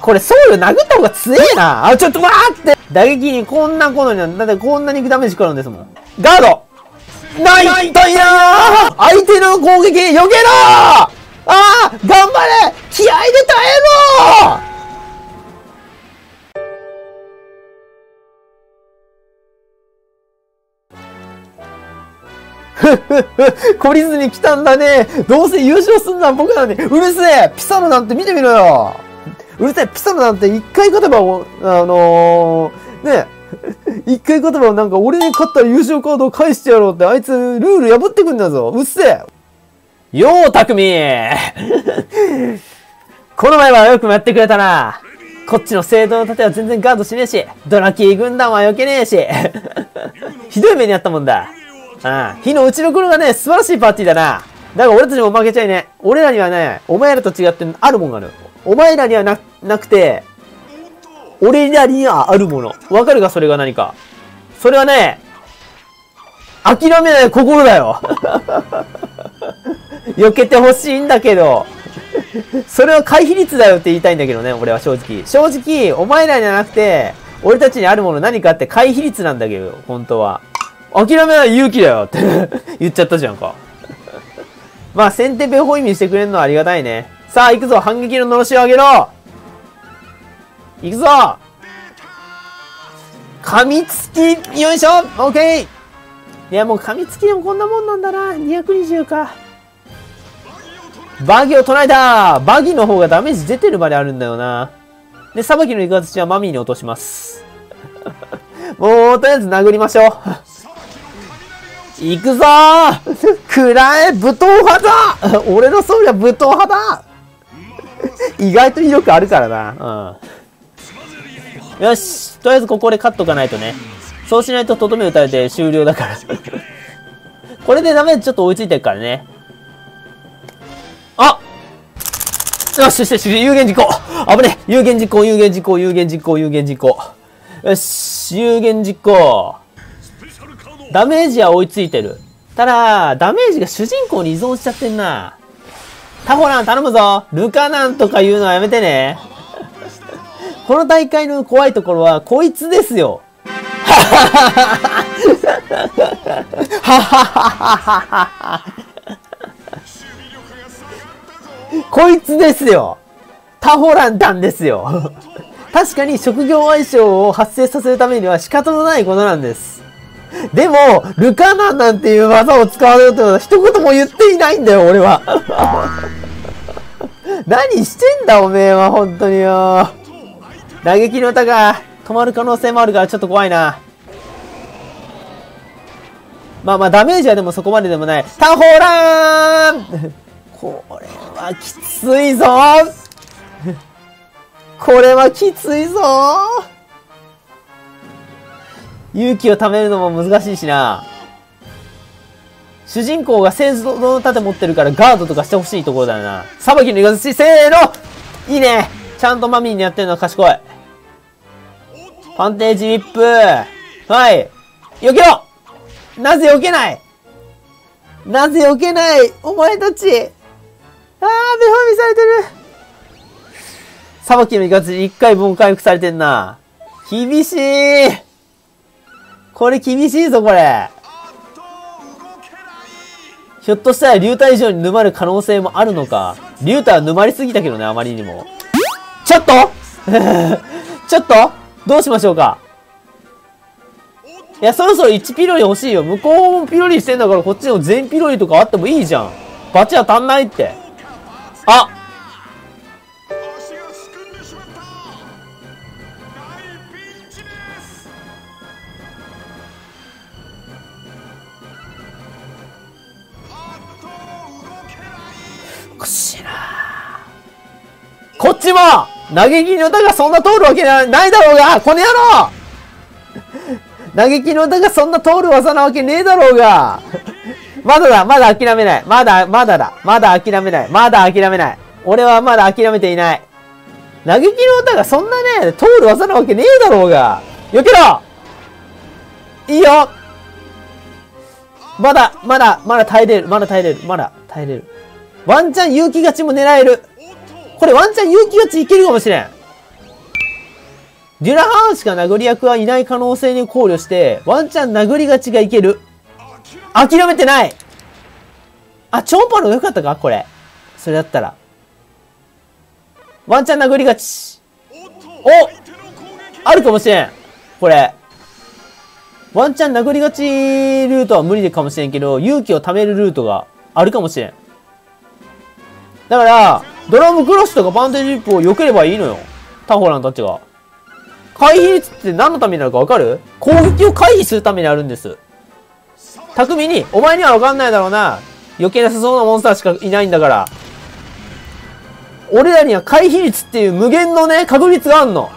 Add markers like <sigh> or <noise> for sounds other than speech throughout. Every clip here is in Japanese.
これ、ソウル殴った方が強えな。あ、ちょっと待って打撃にこんなことになる。だってこんなにダメージ食らうんですもん。ガードないといなー相手の攻撃避けろーああ頑張れ気合で耐えろふふふ、懲りずに来たんだね。どうせ優勝すんのは僕なんで。うるせえピサロなんて見てみろようるせえピサロなんて一回勝てば、あのー、ね <laughs> 一回勝てばなんか俺に勝ったら優勝カードを返してやろうって、あいつルール破ってくんだぞ。うっせえよう、たくみこの前はよくもやってくれたな。こっちの正当の盾は全然ガードしねえし、ドラキー軍団は避けねえし。<laughs> ひどい目にあったもんだ。ああ、火の打ちどころがね、素晴らしいパーティーだな。だから俺たちも負けちゃいね。俺らにはね、お前らと違ってあるもんがある。お前らにはな、なくて、俺らにはあるもの。わかるかそれが何か。それはね、諦めない心だよ。<laughs> 避けてほしいんだけど、それは回避率だよって言いたいんだけどね、俺は正直。正直、お前らじゃなくて、俺たちにあるもの何かって回避率なんだけど、本当は。諦めない勇気だよって <laughs> 言っちゃったじゃんか。まあ、先手ペホイミしてくれるのはありがたいね。さあ、行くぞ反撃ののろしを上げろ行くぞ噛みつきよいしょオッケーいや、もう噛みつきでもこんなもんなんだな。220か。バギを唱えたバギの方がダメージ出てるまであるんだよな。で、裁きのイカズチはマミーに落とします。<laughs> もう、とりあえず殴りましょう。行くぞーくらえ武闘派だ俺の装備は武闘派だ意外と威力あるからな。うん。よし。とりあえずここで勝っとかないとね。そうしないととどめ打たれて終了だからこれでダメージちょっと追いついてるからね。あよしよしよし、有言実行危ね有言実行、有言実行、有言実行、有言実行。よし、有言実行。ダメージは追いついてる。ただ、ダメージが主人公に依存しちゃってんな。タホラン頼むぞルカナンとか言うのはやめてね。この大会の怖いところは、こいつですよ。こいつですよタホランダンですよ確かに職業相性を発生させるためには仕方のないことなんです。でも、ルカナンなんていう技を使われるとは一言も言っていないんだよ、俺は。<laughs> 何してんだ、おめえは、本当によ。打撃の歌が止まる可能性もあるからちょっと怖いな。まあまあ、ダメージはでもそこまででもない。タホーラーン <laughs> これはきついぞ <laughs> これはきついぞ勇気を貯めるのも難しいしな。主人公が製造の盾持ってるからガードとかしてほしいところだよな。裁きのいかずし、せーのいいねちゃんとマミーにやってるのは賢い。パンテージウィップはい。避けろなぜ避けない？なぜ避けない？お前たちあー、目フミされてる裁きのいかずし、一回分回復されてんな。厳しいこれ厳しいぞ、これ。ひょっとしたら竜太以上に沼る可能性もあるのか。竜太は沼りすぎたけどね、あまりにも。ちょっと？<laughs> ちょっと？どうしましょうか？いや、そろそろ1ピロリ欲しいよ。向こうもピロリしてんだからこっちの全ピロリとかあってもいいじゃん。バチは足んないって。あくしなこっちも嘆きの歌がそんな通るわけないだろうがこの野郎嘆きの歌がそんな通る技なわけねえだろうがまだだ、まだ諦めない。まだ、まだだ。まだ諦めない。まだ諦めない。俺はまだ諦めていない。嘆きの歌がそんなね、通る技なわけねえだろうが。避けろいいよまだ、まだ、まだ耐えれる。まだ耐えれる。まだ耐えれる。ワンチャン勇気勝ちも狙える。これワンチャン勇気勝ちいけるかもしれん。デュラハーンしか殴り役はいない可能性に考慮して、ワンチャン殴り勝ちがいける。諦めてないあ、超パの方が良かったか？これ。それだったら。ワンチャン殴り勝ち。おあるかもしれん。これ。ワンチャン殴り勝ちルートは無理でかもしれんけど、勇気を貯めるルートがあるかもしれん。だから、ドラムクロスとかバンテージリップを避ければいいのよ。タホランたちが。回避率って何のためになるかわかる？攻撃を回避するためにあるんです。巧みに、お前にはわかんないだろうな。余計なさそうなモンスターしかいないんだから。俺らには回避率っていう無限のね、確率があんの。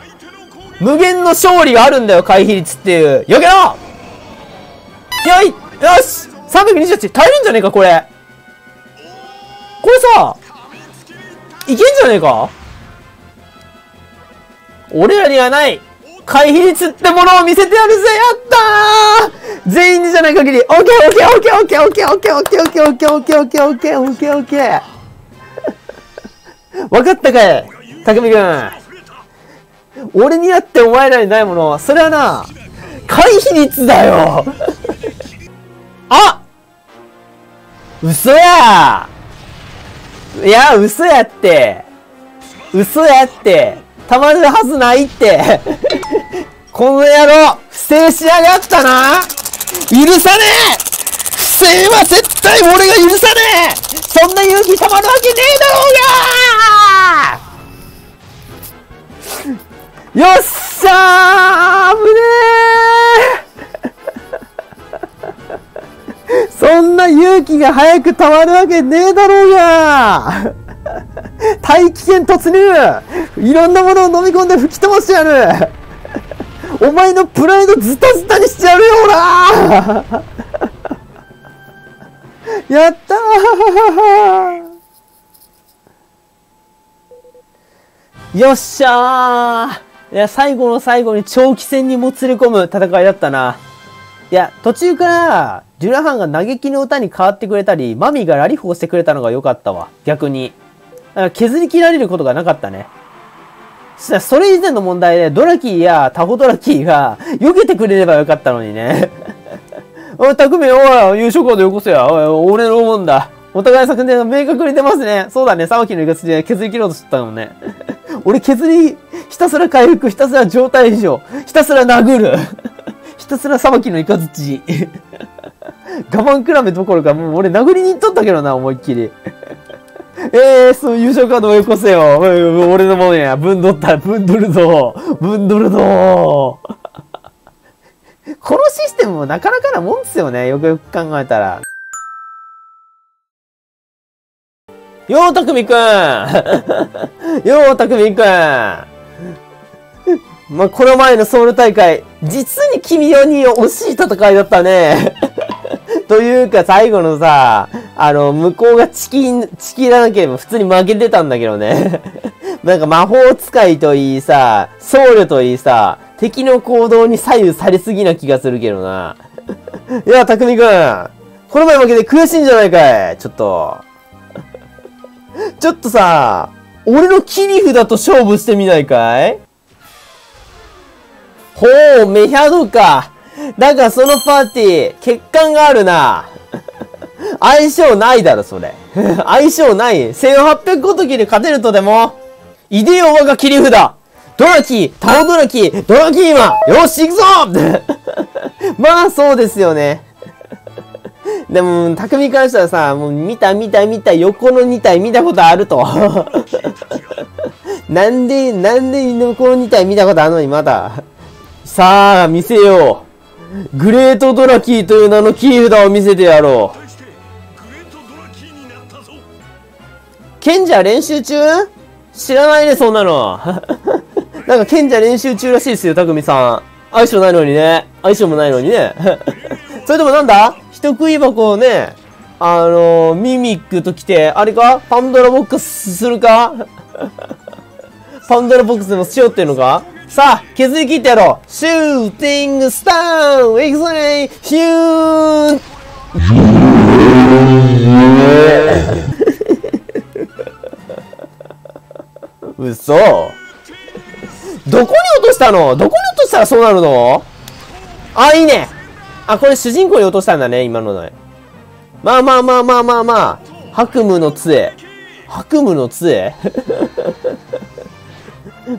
無限の勝利があるんだよ、回避率っていう。避けろよいよし !328! 耐えるんじゃねえか、これ。これさ、けんじゃねえか？俺らにはない。回避率ってものを見せてやるぜやったー！全員でじゃない限り、オい。やいや、嘘やって。嘘やって。たまるはずないって。<laughs> この野郎、不正しやがったな許さねえ不正は絶対俺が許さねえそんな勇気たまるわけねえだろうがよっしゃー危ねえそんな勇気が早くたまるわけねえだろうが。大気圏突入。いろんなものを飲み込んで吹き飛ばしてやる。お前のプライドズタズタにしてやるよほら。やったよっしゃー。いや、最後の最後に長期戦にもつれ込む戦いだったな。いや、途中から、デュラハンが嘆きの歌に変わってくれたり、マミがラリフをしてくれたのが良かったわ。逆に。だから削り切られることがなかったね。それ以前の問題で、ドラキーやタホドラキーが、<laughs> 避けてくれればよかったのにね。<laughs> おい、匠、おい、優勝カードよこせや。おい、俺のもんだ。お互い作戦が明確に出ますね。そうだね、沢木の行かつで削り切ろうとしたもんね。<laughs> 俺削り、ひたすら回復、ひたすら状態異常、ひたすら殴る。ひたすら裁きのイカズチ。我慢比べどころか、もう俺殴りに行っとったけどな、思いっきり。<laughs> えー、そう、優勝カードをよこせよ。<laughs> 俺のもんや。ぶんどった、ぶんどるぞ。ぶんどるぞ。このシステムもなかなかなもんですよね。よくよく考えたら。よーたくみくんよーたくみくんまあ、この前のソウル大会、実に君4人惜しい戦いだったね。というか、最後のさ、あの、向こうがチキン、チキらなければ普通に負けてたんだけどね。<laughs> なんか魔法使いといいさ、僧侶といいさ、敵の行動に左右されすぎな気がするけどな。<laughs> いや、たくみくん。この前負けて悔しいんじゃないかいちょっと。<laughs> ちょっとさ、俺の切り札と勝負してみないかい?ほう、メヒャドか。だがそのパーティー、欠陥があるな。<laughs> 相性ないだろ、それ。<laughs> 相性ない。1800ごときで勝てるとでも？イデオワが切り札。ドラキー、タオドラキー、ドラキーマンよし、行くぞ <laughs> まあ、そうですよね。でも、匠からしたらさ、もう見た見た見た、横の2体見たことあると。なんで、なんで横の2体見たことあるのにまだ。さあ、見せよう。グレートドラキーという名のキー札を見せてやろう。賢者練習中？知らないね、そんなの。<laughs> なんか賢者練習中らしいですよ、たくみさん。相性ないのにね。相性もないのにね。<laughs> それでもなんだ？人食い箱をね、あのー、ミミックと来て、あれか？パンドラボックスするか？<laughs> パンドラボックスでもしようっていうのか？さあ、削り切ってやろう。シューティングスターン。エクスレイヒューン。嘘。どこに落としたの？どこに落としたらそうなるの？あ、いいね。あ、これ主人公に落としたんだね、今のね。まあまあまあまあまあまあ。白夢の杖。白夢の杖？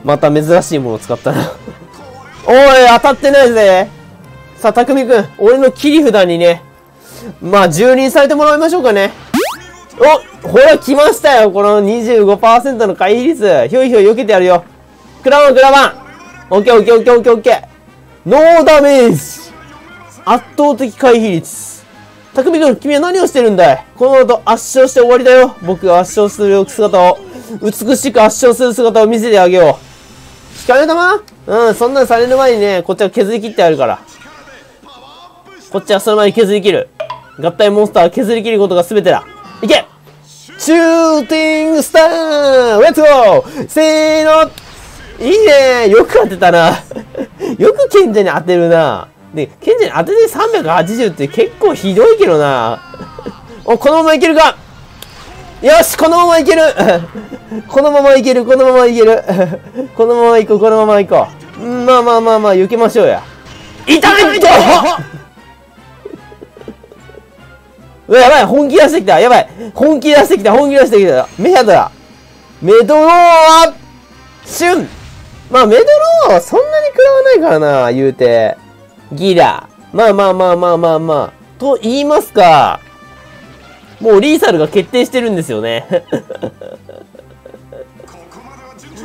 また珍しいものを使ったな <laughs> おい、当たってないぜ。さあ、匠くん、俺の切り札にね、まあ、蹂躙されてもらいましょうかね。おほら、来ましたよ。この25%の回避率。ひょいひょい避けてやるよ。クラバン、クラバン。オッケーオッケーオッケーオッケーオッケー。ノーダメージ。圧倒的回避率。匠くん、君は何をしてるんだい?この後圧勝して終わりだよ。僕が圧勝する姿を、美しく圧勝する姿を見せてあげよう。光の玉うん、そんなんされる前にね、こっちは削り切ってやるから。こっちはその前に削り切る。合体モンスターは削り切ることが全てだ。いけ！シューティングスター！レッツゴー！せーの！いいね！よく当てたな。<laughs> よく賢者に当てるな。で、賢者に当てて380って結構ひどいけどな。お、このままいけるか？よしこのままい <laughs> ける。このままいける <laughs> このままいける。このままいこうこのままいこう。まあまあまあまあ避けましょうや。痛いとうわ、やばい本気出してきた。やばい。本気出してきた。本気出してきた。メアドラメドローアシュン。まあメドローはそんなに食らわないからな、言うて。ギラ。まあまあまあまあまあまあ。と言いますか、もうリーサルが決定してるんですよね。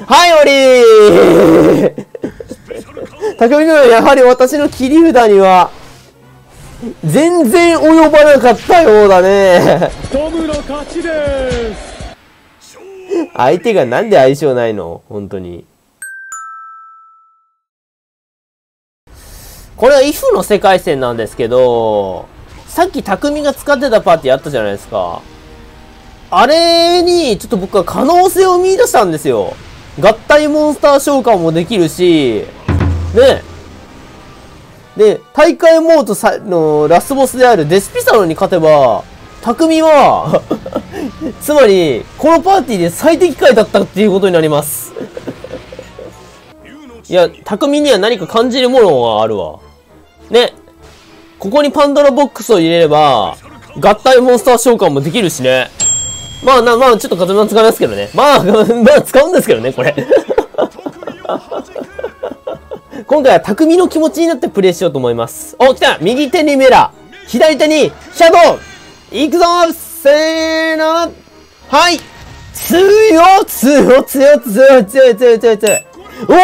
はい、終わりたくみくん、やはり私の切り札には、全然及ばなかったようだね。トムの勝ちです相手がなんで相性ないの？本当に。これは if の世界線なんですけど、さっき匠が使ってたパーティーあったじゃないですか。あれに、ちょっと僕は可能性を見出したんですよ。合体モンスター召喚もできるし、ね、で、大会モードさのラスボスであるデスピサロに勝てば、匠は <laughs> つまり、このパーティーで最適解だったっていうことになります。いや、匠には何か感じるものがあるわ。ね。ここにパンドラボックスを入れれば、合体モンスター召喚もできるしね。まあな、まあちょっと風間使いますけどね。まあ、<laughs> まあ使うんですけどね、これ。<laughs> 今回は匠の気持ちになってプレイしようと思います。お、来た右手にメラ左手にシャドウ行くぞせーのはい強い強い強い強い強い強い強強強強おー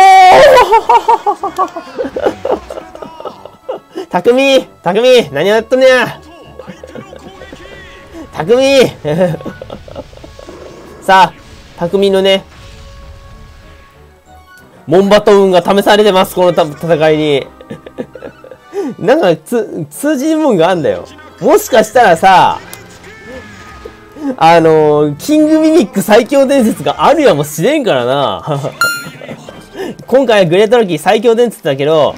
匠匠何をやっとんねや匠 <laughs> さあ、匠のね、モンバト運が試されてます、この戦いに。<laughs> なんか、つ、通じるもんがあんだよ。もしかしたらさ、あのー、キングミミック最強伝説があるやもしれんからな。<laughs> 今回はグレートロキー最強伝説だけど、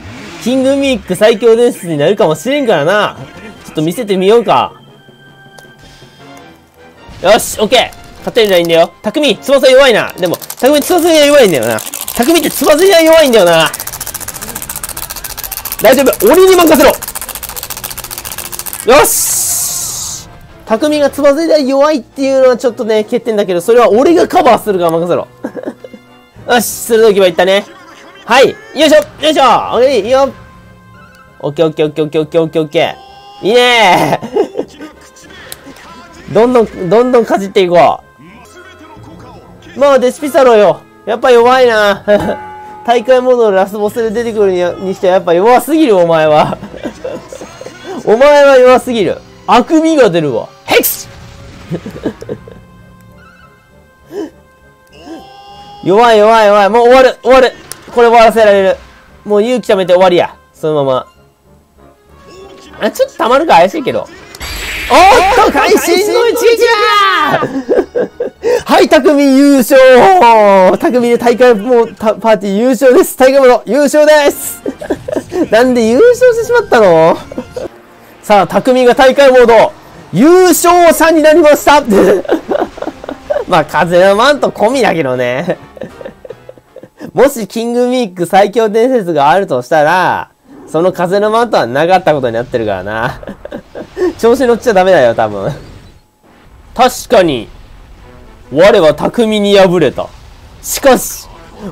キングミック最強伝説になるかもしれんからな。ちょっと見せてみようか。よし、オッケー勝てるじゃないんだよ。匠、翼弱いな。でも、匠翼が弱いんだよな。匠ってつまずきが弱いんだよな。大丈夫俺に任せろよし匠がつまずいが弱いっていうのはちょっとね、欠点だけど、それは俺がカバーするから任せろ。<laughs> よし、鋭い牙いったね。はい、よいしょよいしょオッケーいいよオッケーオッケーオッケーオッケーオッケーオッケーオッケーいいねー <laughs> どんどん、どんどんかじっていこう。まあ、デスピサロよ。やっぱ弱いな。<laughs> 大会モードのラスボスで出てくるにしてはやっぱ弱すぎる、お前は。<laughs> お前は弱すぎる。あくびが出るわ。ヘクス弱い弱い弱い。もう終わる終わるこれ終わらせられる。もう勇気ためて終わりや。そのまま。あ、ちょっと溜まるか怪しいけど。おっと、会心の一撃だはい、匠優勝匠で大会もうパーティー優勝です大会もの優勝ですなんで優勝してしまったの？さあ、匠が大会モード優勝者になりましたまあ、風のマント込みだけどねもしキングミック最強伝説があるとしたら、その風のマントはなかったことになってるからな。<laughs> 調子乗っちゃダメだよ、多分。確かに、我は巧みに敗れた。しかし、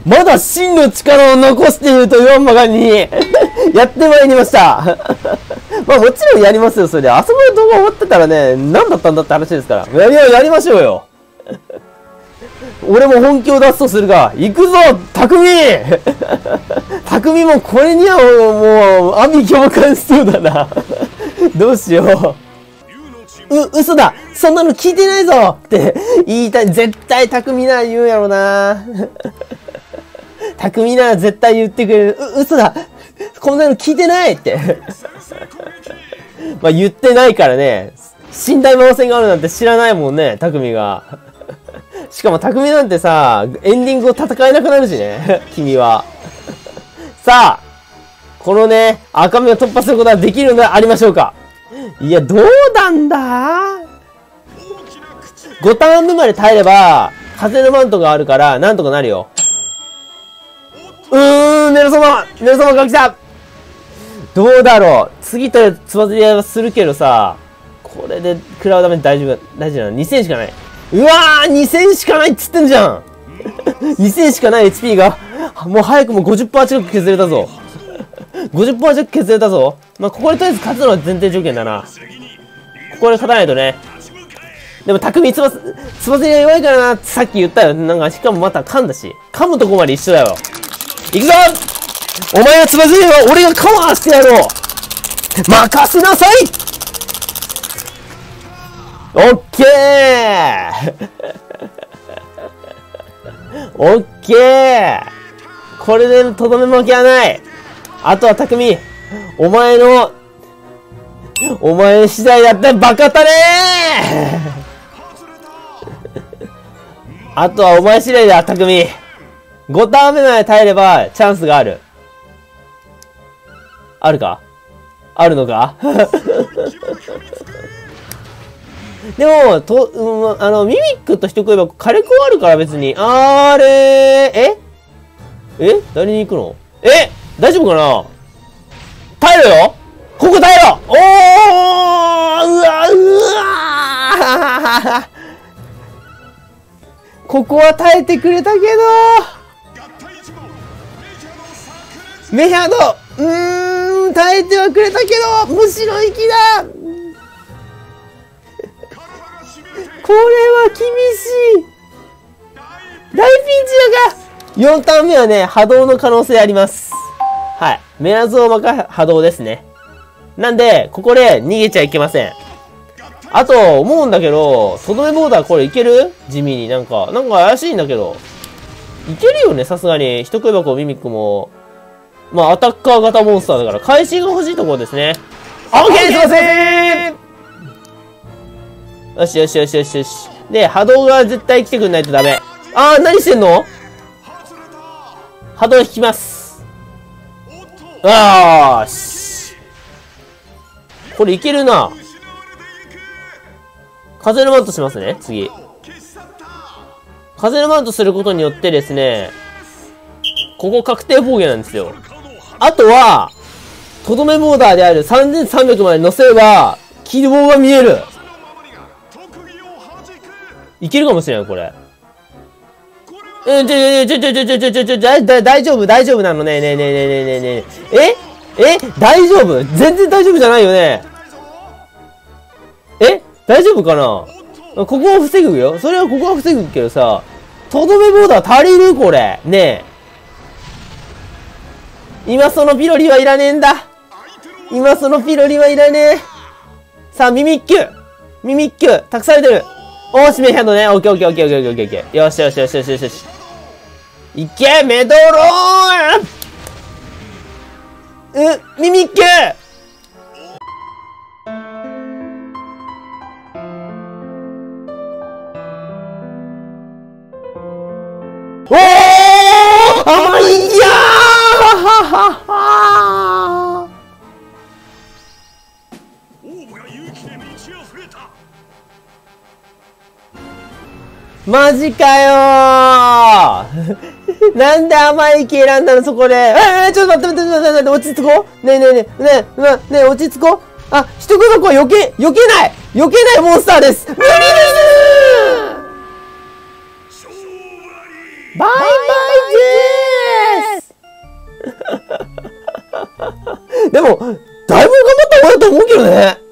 まだ真の力を残していると言わんばかりに <laughs> やってまいりました <laughs> まあもちろんやりますよ、それで。あそこで動画終わってたらね、何だったんだって話ですから。やりましょうよ。俺も本気を出すとするが、行くぞ匠 <laughs> 匠もこれにはもう、阿弥共感しそうだな <laughs> どうしよう。う、嘘だそんなの聞いてないぞって言いたい。絶対匠なら言うやろな <laughs> 匠なら絶対言ってくれる。う、嘘だこんなの聞いてないってまあ言ってないからね。寝台魔王戦があるなんて知らないもんね、匠が。しかも匠なんてさ、エンディングを戦えなくなるしね。<laughs> 君は。さあ、このね、赤身を突破することができるのでありましょうか。いや、どうなんだ ?5 ターン目まで耐えれば、風のマントがあるから、なんとかなるよ。うーん、ネルソマネルソマが来たどうだろう？次とつばぜり合いはするけどさ、これで食らうために大丈夫、大丈夫なの ?2000 しかない。うわー !2000 しかないっつってんじゃん !2000 しかない HP が、もう早くも50%近く削れたぞ。50%近く削れたぞ。まあ、ここでとりあえず勝つのは前提条件だな。ここで勝たないとね。でも、匠つば、つばぜりが弱いからなってさっき言ったよ。なんか、しかもまた噛んだし。噛むとこまで一緒だよ。行くぞお前はつばぜりは俺がカバーしてやろう任せなさいオッケー。<laughs> オッケー。これでとどめ負けはない。あとは匠お前のお前次第だったらバカたれ <laughs> あとはお前次第だ、匠。5ターン目まで耐えればチャンスがある。あるか？あるのか？<laughs> でも、と、うん、あの、ミミックと人食えば火力はあるから別に。あれえ？え？誰に行くの？え？大丈夫かな？耐えろよ。ここ耐えろ。おーうわうわ <laughs> ここは耐えてくれたけど。メヒャード。うーん耐えてはくれたけどむしろ息だ。これは厳しい大ピンチやが !4 ターン目はね、波動の可能性あります。はい。メラゾーマか波動ですね。なんで、ここで逃げちゃいけません。あと、思うんだけど、とどめボーダーこれいける？地味になんか、なんか怪しいんだけど。いけるよね、さすがに。人食い箱ミミックも。まあ、アタッカー型モンスターだから、返しが欲しいところですね。オッケーすいませんよしよしよしよしよし。で、波動が絶対来てくんないとダメ。あー、何してんの？波動引きます。あーし。これいけるな。風のマウントしますね、次。風のマウントすることによってですね、ここ確定防御なんですよ。あとは、とどめボーダーである3300まで乗せれば、希望が見える。いけるかもしれない、これ。うん、ちょ、ちょ、ちょ、ちょ、ちょ、ちょ、ちょ、ちょ、大丈夫、大丈夫なのね、ねえねえねえねえねえねえ。え？え？大丈夫？全然大丈夫じゃないよね。え？大丈夫かな？ここは防ぐよ。それはここは防ぐけどさ、とどめボーダー足りるこれ？ねえ。今そのピロリはいらねえんだ。今そのピロリはいらねえ。さあ、ミミッキュミミッキュ託されてるおーし、メヘッドね。オッケーオッケーオッケーオッケーオッケーオッケー。よしよしよしよしよしよし。いけメドローンう、ミミッキュおーあいやーはははマジかよ <laughs> なんで甘い木選んだのそこで。えー、ちょっと待って待って待って待って、落ち着こう。ねえねえねえ、ねえ、ねえ、ねえ落ち着こう。あ、人くの子避け、避けない避けないモンスターです無理ですバイバイです <laughs> でも、だいぶ頑張った方だと思うけどね。